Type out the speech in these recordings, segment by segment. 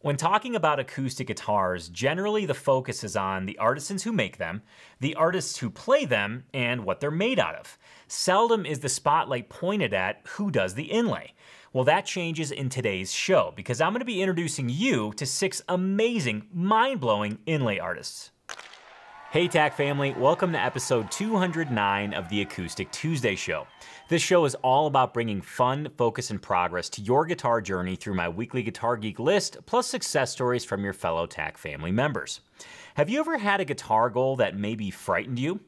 When talking about acoustic guitars, generally the focus is on the artisans who make them, the artists who play them, and what they're made out of. Seldom is the spotlight pointed at who does the inlay. Well, that changes in today's show because I'm going to be introducing you to six amazing, mind blowing inlay artists. Hey TAC family, welcome to episode 209 of the Acoustic Tuesday Show. This show is all about bringing fun, focus, and progress to your guitar journey through my weekly Guitar Geek list, plus success stories from your fellow TAC family members. Have you ever had a guitar goal that maybe frightened you?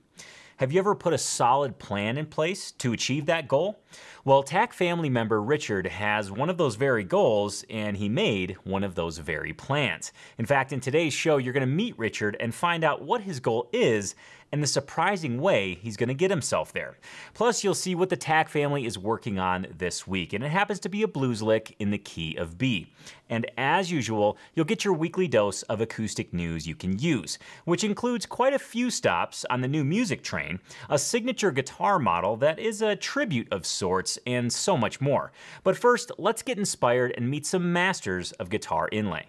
Have you ever put a solid plan in place to achieve that goal? Well, TAC family member Richard has one of those very goals, and he made one of those very plans. In fact, in today's show, you're going to meet Richard and find out what his goal is and the surprising way he's going to get himself there. Plus, you'll see what the TAC family is working on this week, and it happens to be a blues lick in the key of B. And as usual, you'll get your weekly dose of acoustic news you can use, which includes quite a few stops on the new music train, a signature guitar model that is a tribute of sorts, and so much more. But first, let's get inspired and meet some masters of guitar inlay.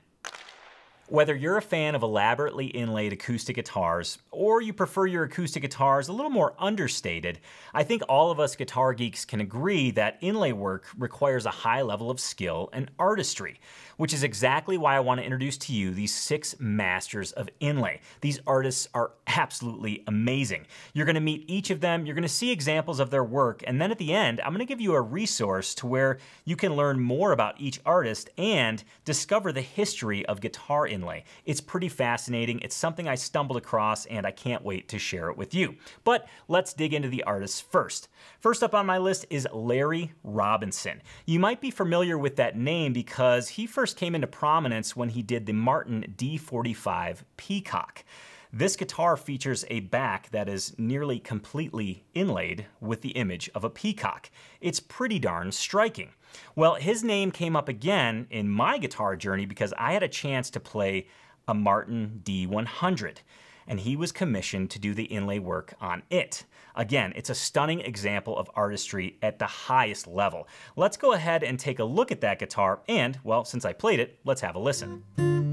Whether you're a fan of elaborately inlaid acoustic guitars, or you prefer your acoustic guitars a little more understated, I think all of us guitar geeks can agree that inlay work requires a high level of skill and artistry, which is exactly why I want to introduce to you these six masters of inlay. These artists are absolutely amazing. You're going to meet each of them, you're going to see examples of their work, and then at the end, I'm going to give you a resource to where you can learn more about each artist and discover the history of guitar inlay It's pretty fascinating. It's something I stumbled across and I can't wait to share it with you. But let's dig into the artists first. First up on my list is Larry Robinson. You might be familiar with that name because he first came into prominence when he did the Martin D45 Peacock. This guitar features a back that is nearly completely inlaid with the image of a peacock. It's pretty darn striking. Well, his name came up again in my guitar journey because I had a chance to play a Martin D100 and he was commissioned to do the inlay work on it. Again, it's a stunning example of artistry at the highest level. Let's go ahead and take a look at that guitar and, well, since I played it, let's have a listen.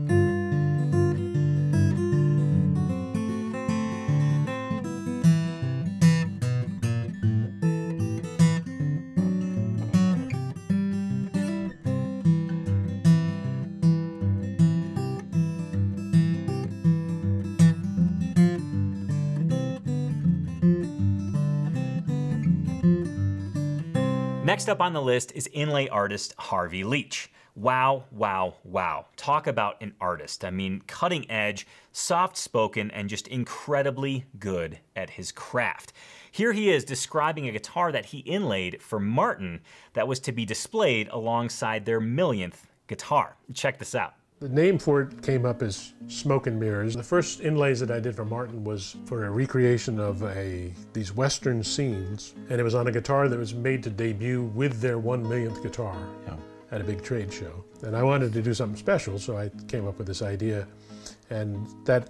Next up on the list is inlay artist Harvey Leach. Wow, wow, wow. Talk about an artist. I mean, cutting edge, soft spoken, and just incredibly good at his craft. Here he is describing a guitar that he inlaid for Martin that was to be displayed alongside their millionth guitar. Check this out. The name for it came up as Smoke and Mirrors. The first inlays that I did for Martin was for a recreation of a these western scenes, and it was on a guitar that was made to debut with their one millionth guitar yeah. at a big trade show. And I wanted to do something special, so I came up with this idea. And that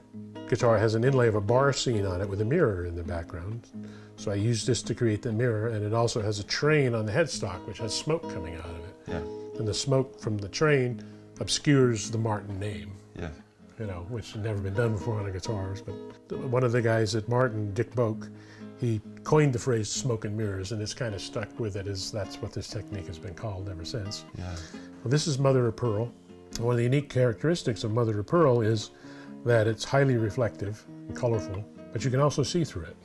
guitar has an inlay of a bar scene on it with a mirror in the background. So I used this to create the mirror, and it also has a train on the headstock, which has smoke coming out of it. Yeah. And the smoke from the train obscures the Martin name. Yeah. You know, which had never been done before on the guitars. But one of the guys at Martin, Dick Boak, he coined the phrase smoke and mirrors, and it's kind of stuck with it as that's what this technique has been called ever since. Yeah. Well, this is mother of pearl. One of the unique characteristics of mother of pearl is that it's highly reflective and colorful, but you can also see through it.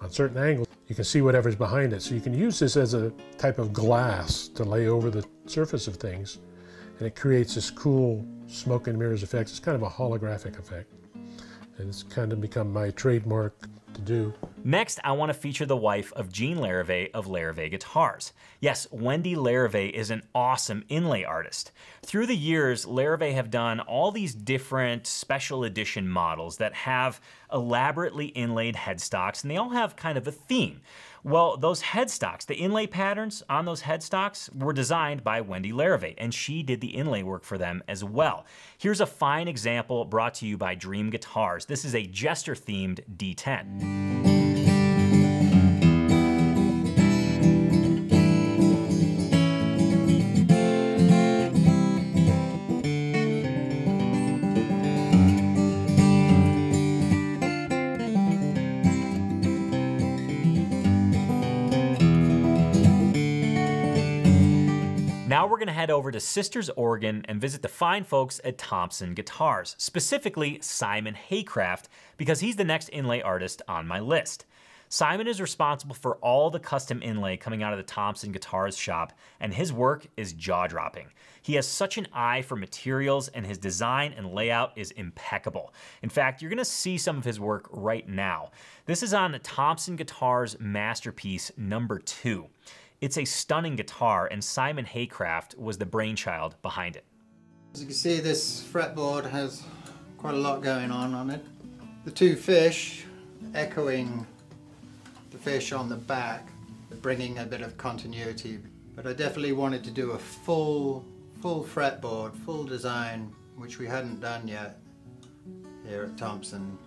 On certain angles, you can see whatever's behind it. So you can use this as a type of glass to lay over the surface of things and it creates this cool smoke and mirrors effect. It's kind of a holographic effect. And it's kind of become my trademark to do. Next, I want to feature the wife of Jean Larrivee of Larrivee Guitars. Yes, Wendy Larrivee is an awesome inlay artist. Through the years, Larrivee have done all these different special edition models that have elaborately inlaid headstocks, and they all have kind of a theme. Well, those headstocks, the inlay patterns on those headstocks were designed by Wendy Larrivee, and she did the inlay work for them as well. Here's a fine example brought to you by Dream Guitars. This is a Jester-themed D10. We're gonna head over to Sisters, Oregon and visit the fine folks at Thompson Guitars, specifically Simon Haycraft, because he's the next inlay artist on my list. Simon is responsible for all the custom inlay coming out of the Thompson Guitars shop, and his work is jaw dropping. He has such an eye for materials, and his design and layout is impeccable. In fact, you're gonna see some of his work right now. This is on the Thompson Guitars Masterpiece number two. It's a stunning guitar, and Simon Haycraft was the brainchild behind it. As you can see, this fretboard has quite a lot going on on it. The two fish echoing the fish on the back, bringing a bit of continuity. But I definitely wanted to do a full, full fretboard, full design, which we hadn't done yet here at Thompson.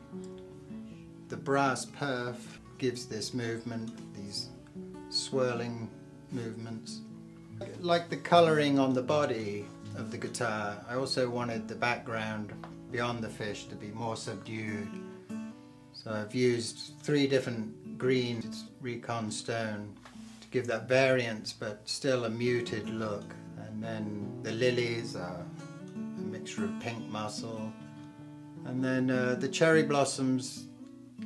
The brass perf gives this movement, these swirling movements. Like the colouring on the body of the guitar, I also wanted the background beyond the fish to be more subdued. So I've used three different greens, recon stone, to give that variance but still a muted look. And then the lilies are a mixture of pink mussel. And then uh, the cherry blossoms,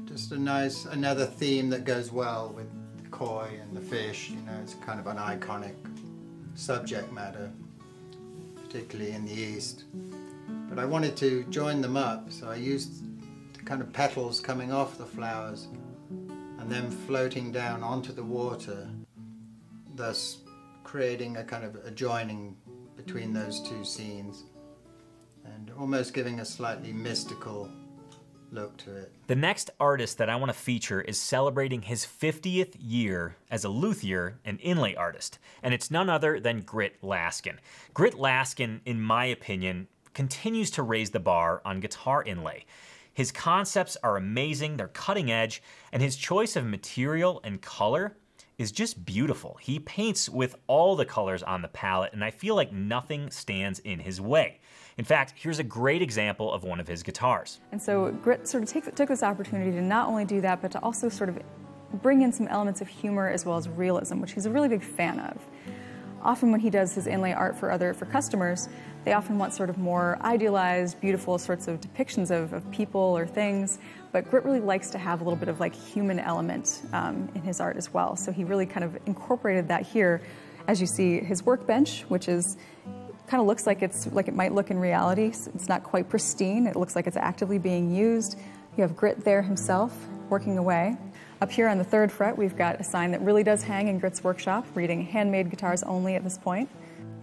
just a nice, another theme that goes well with koi and the fish. You know, it's kind of an iconic subject matter, particularly in the East. But I wanted to join them up, so I used the kind of petals coming off the flowers and then floating down onto the water, thus creating a kind of adjoining between those two scenes and almost giving a slightly mystical look to it. The next artist that I want to feature is celebrating his 50th year as a luthier and inlay artist, and it's none other than Grit Laskin. Grit Laskin, in my opinion, continues to raise the bar on guitar inlay. His concepts are amazing, they're cutting edge, and his choice of material and color is just beautiful. He paints with all the colors on the palette, and I feel like nothing stands in his way. In fact, here's a great example of one of his guitars. And so Grit sort of take, took this opportunity to not only do that, but to also sort of bring in some elements of humor as well as realism, which he's a really big fan of. Often when he does his inlay art for other for customers, they often want sort of more idealized, beautiful sorts of depictions of, of people or things. But Grit really likes to have a little bit of like human element um, in his art as well. So he really kind of incorporated that here. As you see, his workbench, which is kind of looks like it's like it might look in reality. It's not quite pristine. It looks like it's actively being used. You have Grit there himself working away. Up here on the third fret, we've got a sign that really does hang in Grit's workshop, reading handmade guitars only at this point.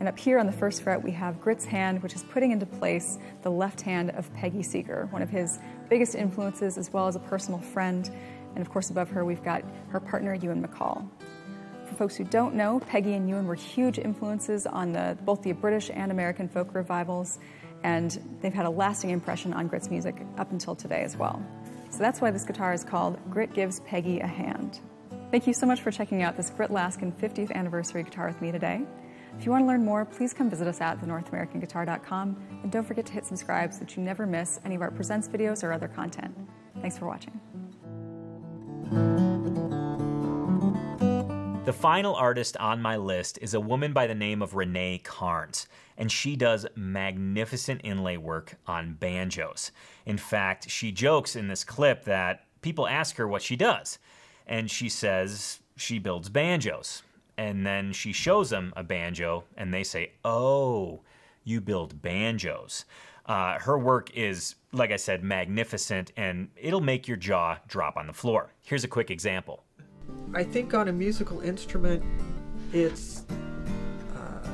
And up here on the first fret, we have Grit's hand, which is putting into place the left hand of Peggy Seeger, one of his biggest influences as well as a personal friend. And of course, above her, we've got her partner, Ewan MacColl folks who don't know, Peggy and Ewan were huge influences on the, both the British and American folk revivals, and they've had a lasting impression on Grit's music up until today as well. So that's why this guitar is called Grit Gives Peggy a Hand. Thank you so much for checking out this Grit Laskin 50th anniversary guitar with me today. If you want to learn more, please come visit us at thenorthamericanguitar.com and don't forget to hit subscribe so that you never miss any of our Presents videos or other content. Thanks for watching. The final artist on my list is a woman by the name of Renee Carnes, and she does magnificent inlay work on banjos. In fact, she jokes in this clip that people ask her what she does, and she says she builds banjos. And then she shows them a banjo, and they say, Oh, you build banjos. Uh, her work is, like I said, magnificent, and it'll make your jaw drop on the floor. Here's a quick example. I think on a musical instrument, it's uh,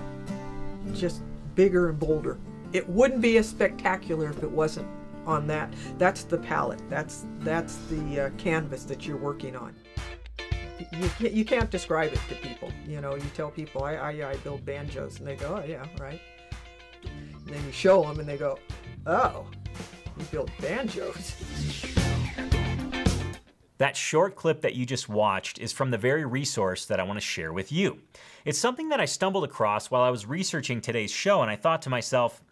just bigger and bolder. It wouldn't be as spectacular if it wasn't on that. That's the palette. That's that's the uh, canvas that you're working on. You can't, you can't describe it to people. You know, you tell people I, I, I build banjos, and they go, oh yeah, right. And then you show them, and they go, oh, you build banjos. That short clip that you just watched is from the very resource that I want to share with you. It's something that I stumbled across while I was researching today's show, and I thought to myself,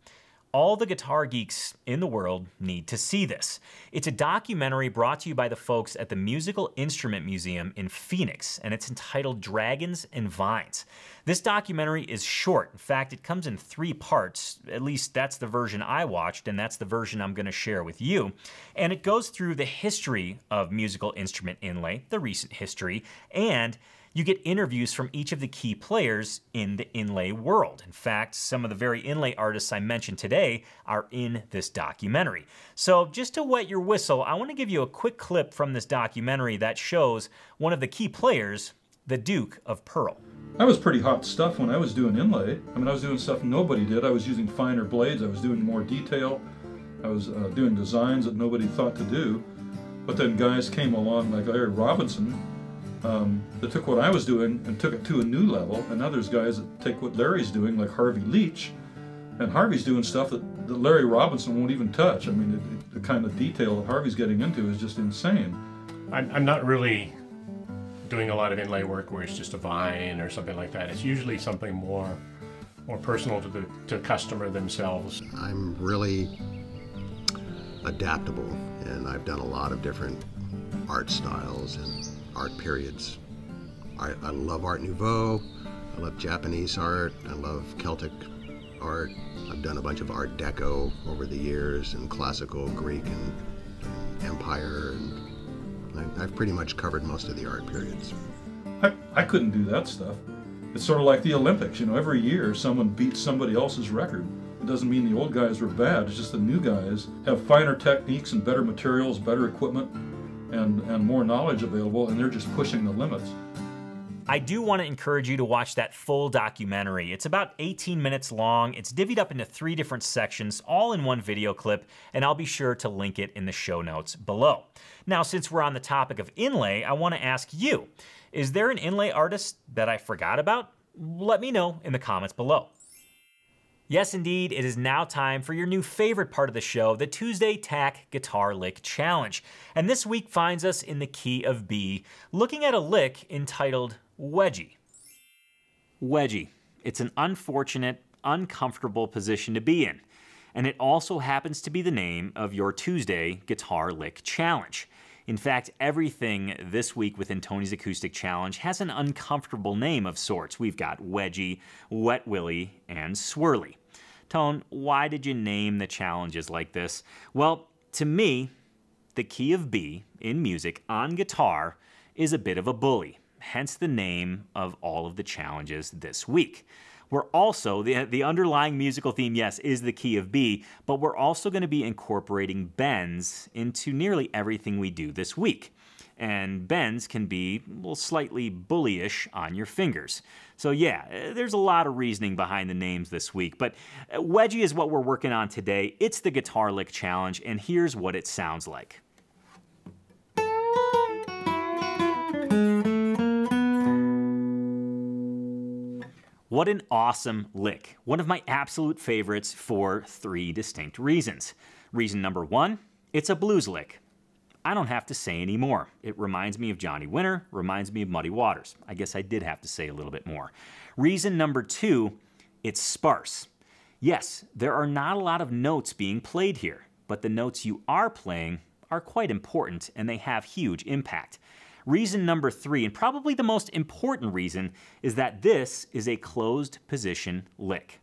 All the guitar geeks in the world need to see this. It's a documentary brought to you by the folks at the Musical Instrument Museum in Phoenix, and it's entitled Dragons and Vines. This documentary is short. In fact, it comes in three parts. At least that's the version I watched, and that's the version I'm going to share with you. And it goes through the history of musical instrument inlay, the recent history, and you get interviews from each of the key players in the inlay world. In fact, some of the very inlay artists I mentioned today are in this documentary. So, just to wet your whistle, I want to give you a quick clip from this documentary that shows one of the key players, the Duke of Pearl. I was pretty hot stuff when I was doing inlay. I mean, I was doing stuff nobody did. I was using finer blades, I was doing more detail, I was uh, doing designs that nobody thought to do. But then guys came along like Larry Robinson um, that took what I was doing and took it to a new level, and now there's guys that take what Larry's doing, like Harvey Leach, and Harvey's doing stuff that, that Larry Robinson won't even touch. I mean, it, it, the kind of detail that Harvey's getting into is just insane. I'm, I'm not really doing a lot of inlay work where it's just a vine or something like that. It's usually something more more personal to the to customer themselves. I'm really adaptable, and I've done a lot of different art styles and art periods. I, I love Art Nouveau, I love Japanese art, I love Celtic art. I've done a bunch of Art Deco over the years, and classical Greek and, and Empire, and I, I've pretty much covered most of the art periods. I, I couldn't do that stuff. It's sort of like the Olympics, you know, every year someone beats somebody else's record. It doesn't mean the old guys were bad, it's just the new guys have finer techniques and better materials, better equipment, and, and more knowledge available, and they're just pushing the limits. I do want to encourage you to watch that full documentary. It's about 18 minutes long. It's divvied up into three different sections, all in one video clip, and I'll be sure to link it in the show notes below. Now, since we're on the topic of inlay, I want to ask you, is there an inlay artist that I forgot about? Let me know in the comments below. Yes, indeed, it is now time for your new favorite part of the show, the Tuesday TAC Guitar Lick Challenge. And this week finds us in the key of B, looking at a lick entitled Wedgie. Wedgie. It's an unfortunate, uncomfortable position to be in. And it also happens to be the name of your Tuesday Guitar Lick Challenge. In fact, everything this week within Tony's Acoustic Challenge has an uncomfortable name of sorts. We've got Wedgie, Wet Willie, and Swirly. Tone, why did you name the challenges like this? Well, to me, the key of B in music on guitar is a bit of a bully, hence the name of all of the challenges this week. We're also, the, the underlying musical theme, yes, is the key of B, but we're also going to be incorporating bends into nearly everything we do this week. And bends can be well, slightly bullyish on your fingers. So, yeah, there's a lot of reasoning behind the names this week, but eh, Wedgie is what we're working on today. It's the Guitar Lick Challenge, and here's what it sounds like. What an awesome lick. One of my absolute favorites for three distinct reasons. Reason number one, it's a blues lick. I don't have to say any more. It reminds me of Johnny Winter, reminds me of Muddy Waters. I guess I did have to say a little bit more. Reason number two, it's sparse. Yes, there are not a lot of notes being played here, but the notes you are playing are quite important and they have huge impact. Reason number three, and probably the most important reason, is that this is a closed position lick,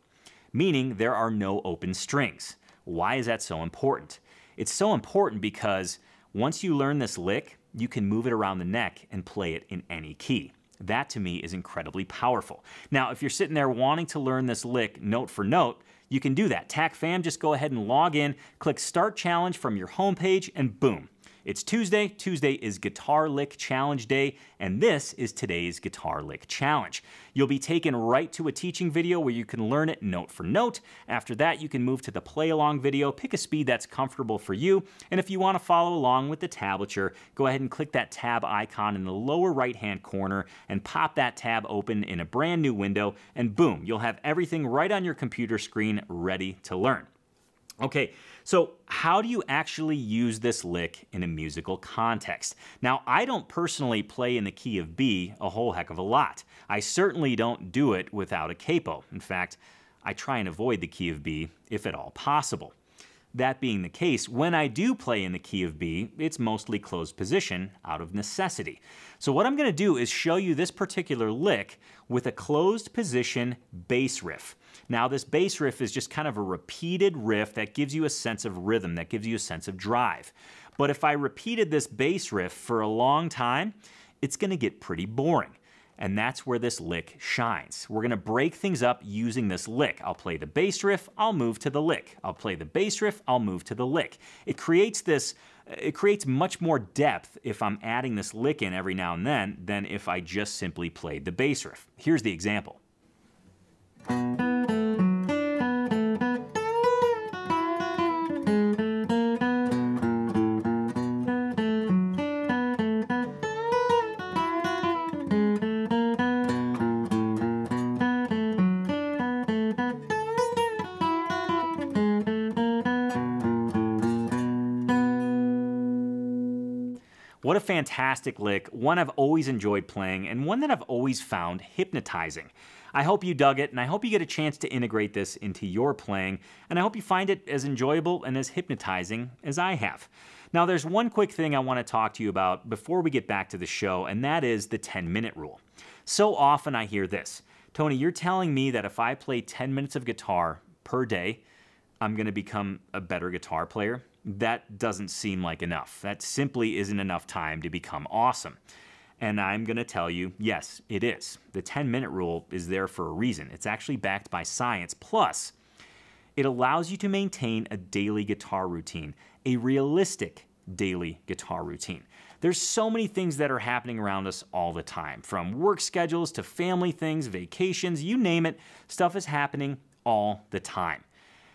meaning there are no open strings. Why is that so important? It's so important because once you learn this lick, you can move it around the neck and play it in any key. That to me is incredibly powerful. Now, if you're sitting there wanting to learn this lick note for note, you can do that. TAC fam, just go ahead and log in, click Start Challenge from your homepage, and boom, it's Tuesday. Tuesday is Guitar Lick Challenge Day, and this is today's Guitar Lick Challenge. You'll be taken right to a teaching video where you can learn it note for note. After that, you can move to the play along video, pick a speed that's comfortable for you, and if you want to follow along with the tablature, go ahead and click that tab icon in the lower right hand corner and pop that tab open in a brand new window, and boom, you'll have everything right on your computer screen ready to learn. Okay, so how do you actually use this lick in a musical context? Now, I don't personally play in the key of B a whole heck of a lot. I certainly don't do it without a capo. In fact, I try and avoid the key of B if at all possible. That being the case, when I do play in the key of B, it's mostly closed position out of necessity. So what I'm going to do is show you this particular lick with a closed position bass riff. Now this bass riff is just kind of a repeated riff that gives you a sense of rhythm, that gives you a sense of drive. But if I repeated this bass riff for a long time, it's going to get pretty boring and that's where this lick shines. We're gonna break things up using this lick. I'll play the bass riff, I'll move to the lick. I'll play the bass riff, I'll move to the lick. It creates this, it creates much more depth if I'm adding this lick in every now and then than if I just simply played the bass riff. Here's the example. Fantastic lick, one I've always enjoyed playing, and one that I've always found hypnotizing. I hope you dug it, and I hope you get a chance to integrate this into your playing, and I hope you find it as enjoyable and as hypnotizing as I have. Now, there's one quick thing I want to talk to you about before we get back to the show, and that is the 10 minute rule. So often I hear this Tony, you're telling me that if I play 10 minutes of guitar per day, I'm going to become a better guitar player that doesn't seem like enough. That simply isn't enough time to become awesome. And I'm going to tell you, yes, it is. The 10 minute rule is there for a reason. It's actually backed by science. Plus, it allows you to maintain a daily guitar routine, a realistic daily guitar routine. There's so many things that are happening around us all the time, from work schedules to family things, vacations, you name it, stuff is happening all the time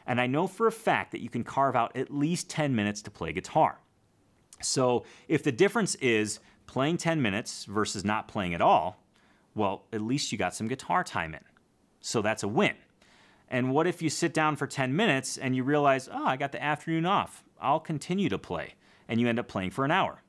and I know for a fact that you can carve out at least 10 minutes to play guitar. So if the difference is playing 10 minutes versus not playing at all, well, at least you got some guitar time in. So that's a win. And what if you sit down for 10 minutes and you realize, oh, I got the afternoon off. I'll continue to play. And you end up playing for an hour.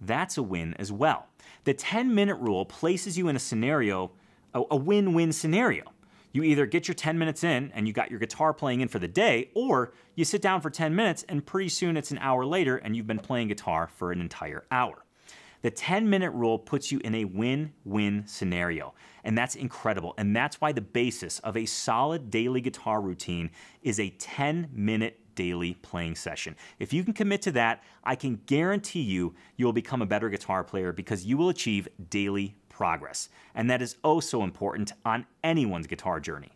That's a win as well. The 10 minute rule places you in a scenario, a win win scenario. You either get your 10 minutes in and you got your guitar playing in for the day, or you sit down for 10 minutes and pretty soon it's an hour later and you've been playing guitar for an entire hour. The 10 minute rule puts you in a win win scenario, and that's incredible. And that's why the basis of a solid daily guitar routine is a 10 minute daily playing session. If you can commit to that, I can guarantee you you'll become a better guitar player because you will achieve daily progress, and that is oh so important on anyone's guitar journey.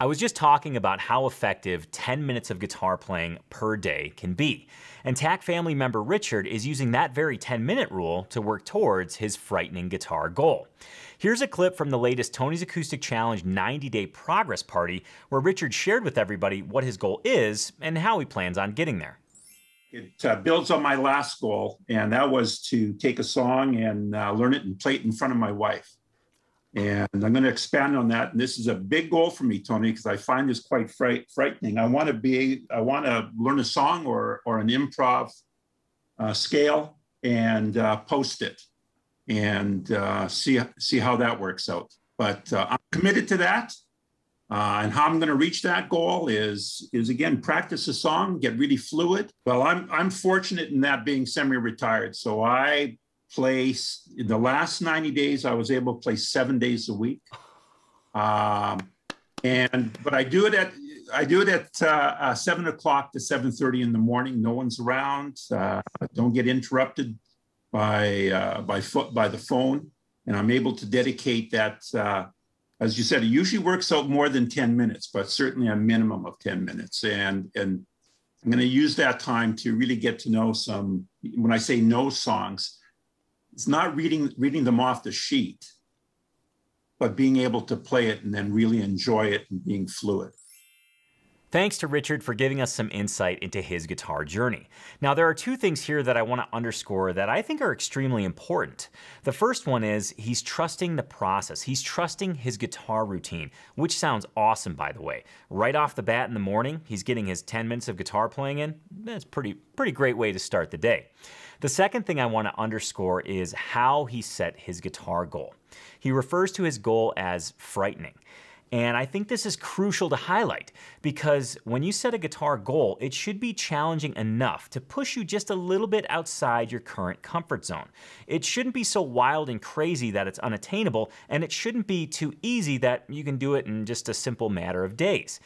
I was just talking about how effective 10 minutes of guitar playing per day can be. And TAC family member Richard is using that very 10 minute rule to work towards his frightening guitar goal. Here's a clip from the latest Tony's Acoustic Challenge 90 day progress party where Richard shared with everybody what his goal is and how he plans on getting there it uh, builds on my last goal, and that was to take a song and uh, learn it and play it in front of my wife. And I'm going to expand on that. And this is a big goal for me, Tony, because I find this quite fright- frightening. I want to be, I want to learn a song or or an improv uh, scale and uh, post it and uh, see see how that works out. But uh, I'm committed to that. Uh, and how I'm going to reach that goal is is again practice a song, get really fluid. Well, I'm I'm fortunate in that being semi-retired, so I play in the last 90 days. I was able to play seven days a week, um, and but I do it at I do it at uh, uh, seven o'clock to 7:30 in the morning. No one's around. Uh, don't get interrupted by uh, by foot by the phone, and I'm able to dedicate that uh, as you said, it usually works out more than 10 minutes, but certainly a minimum of 10 minutes. And, and I'm going to use that time to really get to know some, when I say know songs, it's not reading, reading them off the sheet, but being able to play it and then really enjoy it and being fluid. Thanks to Richard for giving us some insight into his guitar journey. Now, there are two things here that I want to underscore that I think are extremely important. The first one is he's trusting the process. He's trusting his guitar routine, which sounds awesome, by the way. Right off the bat in the morning, he's getting his 10 minutes of guitar playing in. That's pretty, pretty great way to start the day. The second thing I want to underscore is how he set his guitar goal. He refers to his goal as frightening. And I think this is crucial to highlight because when you set a guitar goal, it should be challenging enough to push you just a little bit outside your current comfort zone. It shouldn't be so wild and crazy that it's unattainable, and it shouldn't be too easy that you can do it in just a simple matter of days.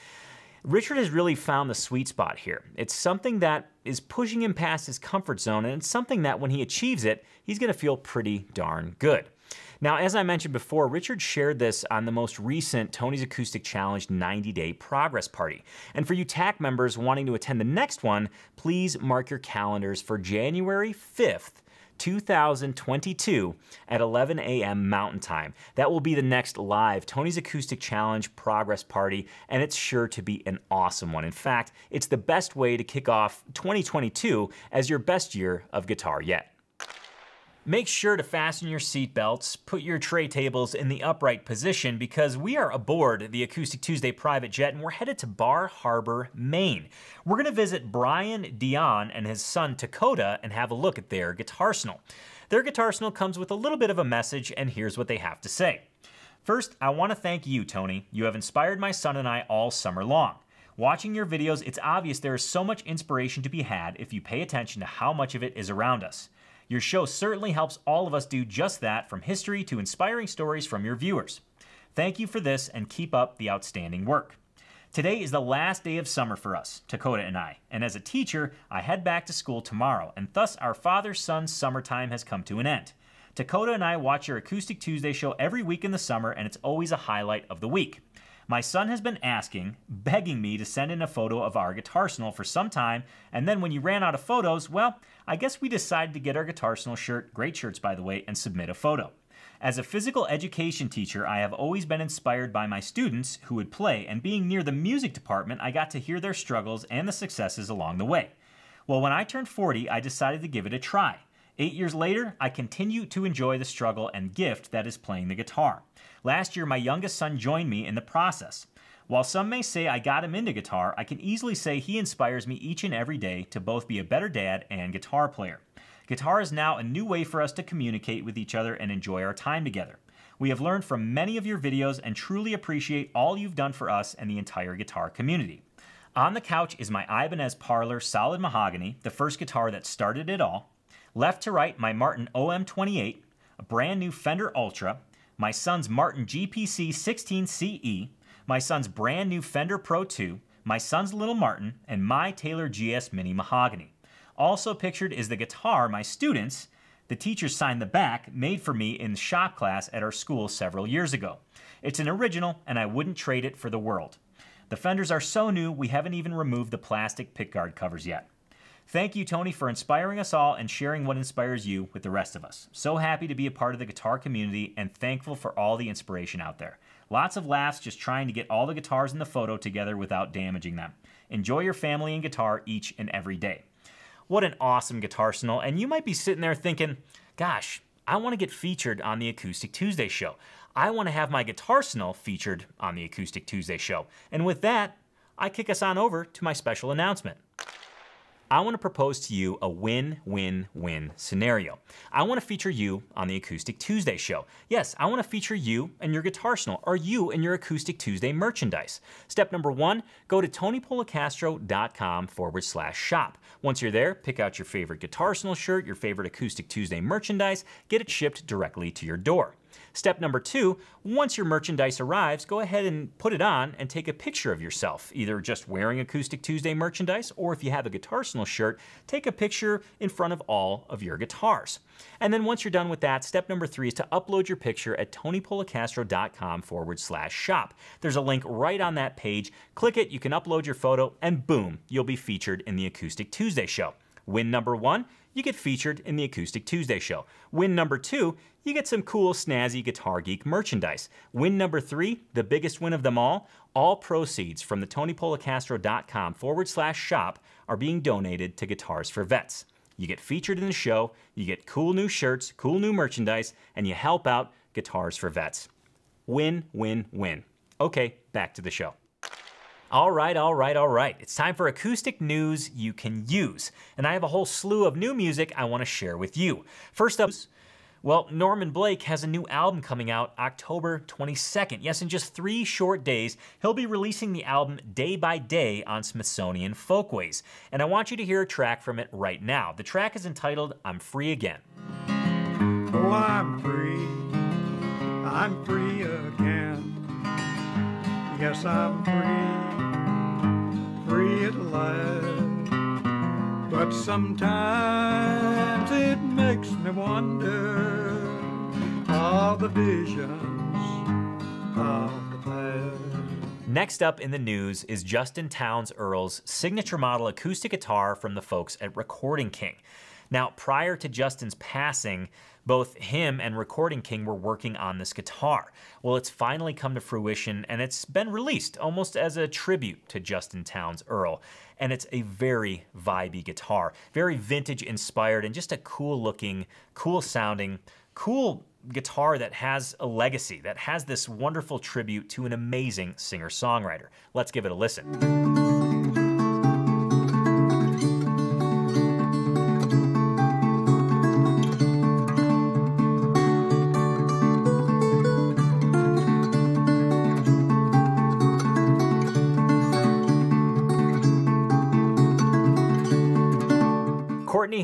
Richard has really found the sweet spot here. It's something that is pushing him past his comfort zone, and it's something that when he achieves it, he's going to feel pretty darn good. Now, as I mentioned before, Richard shared this on the most recent Tony's Acoustic Challenge 90 Day Progress Party. And for you TAC members wanting to attend the next one, please mark your calendars for January 5th 2022 at 11 a.m. Mountain Time. That will be the next live Tony's Acoustic Challenge progress party, and it's sure to be an awesome one. In fact, it's the best way to kick off 2022 as your best year of guitar yet. Make sure to fasten your seatbelts, put your tray tables in the upright position because we are aboard the Acoustic Tuesday private jet and we're headed to Bar Harbor, Maine. We're going to visit Brian Dion and his son Dakota and have a look at their guitarsenal. Their guitarsenal comes with a little bit of a message and here's what they have to say. First, I want to thank you, Tony. You have inspired my son and I all summer long. Watching your videos, it's obvious there is so much inspiration to be had if you pay attention to how much of it is around us. Your show certainly helps all of us do just that from history to inspiring stories from your viewers. Thank you for this and keep up the outstanding work. Today is the last day of summer for us, Dakota and I, and as a teacher, I head back to school tomorrow, and thus our father son summertime has come to an end. Dakota and I watch your Acoustic Tuesday show every week in the summer, and it's always a highlight of the week. My son has been asking, begging me to send in a photo of our guitarsenal for some time, and then when you ran out of photos, well, I guess we decided to get our guitarsenal shirt, great shirts by the way, and submit a photo. As a physical education teacher, I have always been inspired by my students who would play, and being near the music department, I got to hear their struggles and the successes along the way. Well, when I turned 40, I decided to give it a try. Eight years later, I continue to enjoy the struggle and gift that is playing the guitar. Last year, my youngest son joined me in the process. While some may say I got him into guitar, I can easily say he inspires me each and every day to both be a better dad and guitar player. Guitar is now a new way for us to communicate with each other and enjoy our time together. We have learned from many of your videos and truly appreciate all you've done for us and the entire guitar community. On the couch is my Ibanez Parlor Solid Mahogany, the first guitar that started it all. Left to right, my Martin OM28, a brand new Fender Ultra, my son's Martin GPC 16CE, my son's brand new Fender Pro 2, my son's Little Martin, and my Taylor GS Mini Mahogany. Also pictured is the guitar my students, the teachers signed the back, made for me in shop class at our school several years ago. It's an original, and I wouldn't trade it for the world. The fenders are so new, we haven't even removed the plastic pickguard covers yet. Thank you, Tony, for inspiring us all and sharing what inspires you with the rest of us. So happy to be a part of the guitar community and thankful for all the inspiration out there. Lots of laughs just trying to get all the guitars in the photo together without damaging them. Enjoy your family and guitar each and every day. What an awesome guitarsenal, and you might be sitting there thinking, gosh, I want to get featured on the Acoustic Tuesday show. I want to have my guitarsenal featured on the Acoustic Tuesday show. And with that, I kick us on over to my special announcement. I want to propose to you a win-win-win scenario. I want to feature you on the Acoustic Tuesday show. Yes, I want to feature you and your guitarsenal, or you and your Acoustic Tuesday merchandise. Step number one, go to tonypolecastro.com forward slash shop. Once you're there, pick out your favorite guitarsenal shirt, your favorite Acoustic Tuesday merchandise, get it shipped directly to your door. Step number two, once your merchandise arrives, go ahead and put it on and take a picture of yourself, either just wearing Acoustic Tuesday merchandise, or if you have a Guitarsenal shirt, take a picture in front of all of your guitars. And then once you're done with that, step number three is to upload your picture at tonypolecastro.com forward slash shop. There's a link right on that page. Click it, you can upload your photo, and boom, you'll be featured in the Acoustic Tuesday show. Win number one, you get featured in the Acoustic Tuesday show. Win number two, you get some cool, snazzy Guitar Geek merchandise. Win number three, the biggest win of them all, all proceeds from the TonyPolecastro.com forward slash shop are being donated to Guitars for Vets. You get featured in the show, you get cool new shirts, cool new merchandise, and you help out Guitars for Vets. Win, win, win. Okay, back to the show. All right, all right, all right. It's time for acoustic news you can use. And I have a whole slew of new music I want to share with you. First up, Well, Norman Blake has a new album coming out October 22nd. Yes, in just three short days, he'll be releasing the album Day by Day on Smithsonian Folkways. And I want you to hear a track from it right now. The track is entitled I'm Free Again. Oh, I'm free. I'm free again. Yes, I'm free. Free at last. But sometimes it makes me wonder all the visions of the past. Next up in the news is Justin Townes Earle's signature model acoustic guitar from the folks at Recording King. Now, prior to Justin's passing, both him and Recording King were working on this guitar. Well, it's finally come to fruition and it's been released almost as a tribute to Justin Townes Earle. And it's a very vibey guitar, very vintage inspired and just a cool looking, cool sounding, cool guitar that has a legacy, that has this wonderful tribute to an amazing singer songwriter. Let's give it a listen.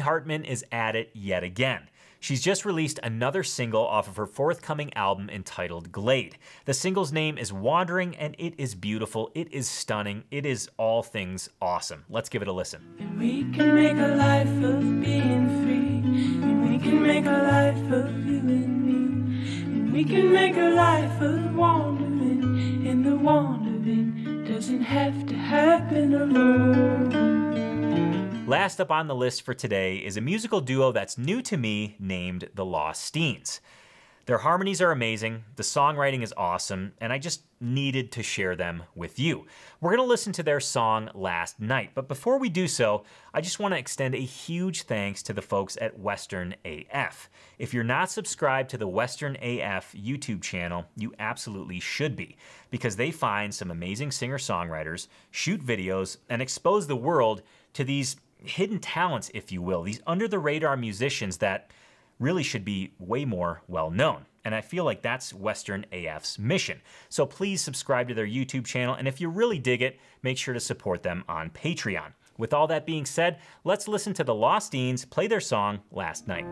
Hartman is at it yet again. She's just released another single off of her forthcoming album entitled Glade. The single's name is Wandering and it is beautiful, it is stunning, it is all things awesome. Let's give it a listen. And we can make a life of being free. And we can make a life of you and me. And we can make a life of wandering. And the wandering doesn't have to happen alone. Last up on the list for today is a musical duo that's new to me named The Lostines. Their harmonies are amazing, the songwriting is awesome, and I just needed to share them with you. We're going to listen to their song Last Night, but before we do so, I just want to extend a huge thanks to the folks at Western AF. If you're not subscribed to the Western AF YouTube channel, you absolutely should be, because they find some amazing singer songwriters, shoot videos, and expose the world to these hidden talents, if you will, these under the radar musicians that really should be way more well known. And I feel like that's Western AF's mission. So please subscribe to their YouTube channel, and if you really dig it, make sure to support them on Patreon. With all that being said, let's listen to the Lostines play their song Last Night.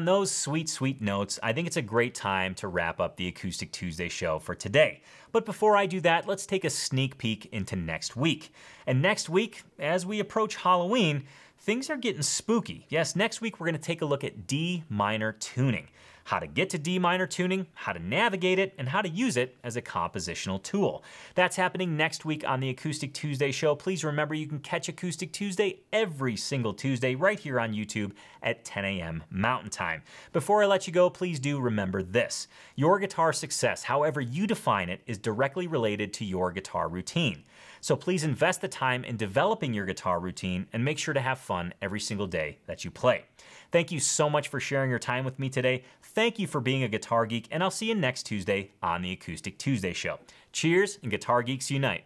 On those sweet, sweet notes, I think it's a great time to wrap up the Acoustic Tuesday show for today. But before I do that, let's take a sneak peek into next week. And next week, as we approach Halloween, things are getting spooky. Yes, next week we're going to take a look at D minor tuning. How to get to D minor tuning, how to navigate it, and how to use it as a compositional tool. That's happening next week on the Acoustic Tuesday show. Please remember you can catch Acoustic Tuesday every single Tuesday right here on YouTube at 10 a.m. Mountain Time. Before I let you go, please do remember this. Your guitar success, however you define it, is directly related to your guitar routine. So please invest the time in developing your guitar routine and make sure to have fun every single day that you play. Thank you so much for sharing your time with me today. Thank you for being a guitar geek, and I'll see you next Tuesday on the Acoustic Tuesday Show. Cheers and Guitar Geeks Unite.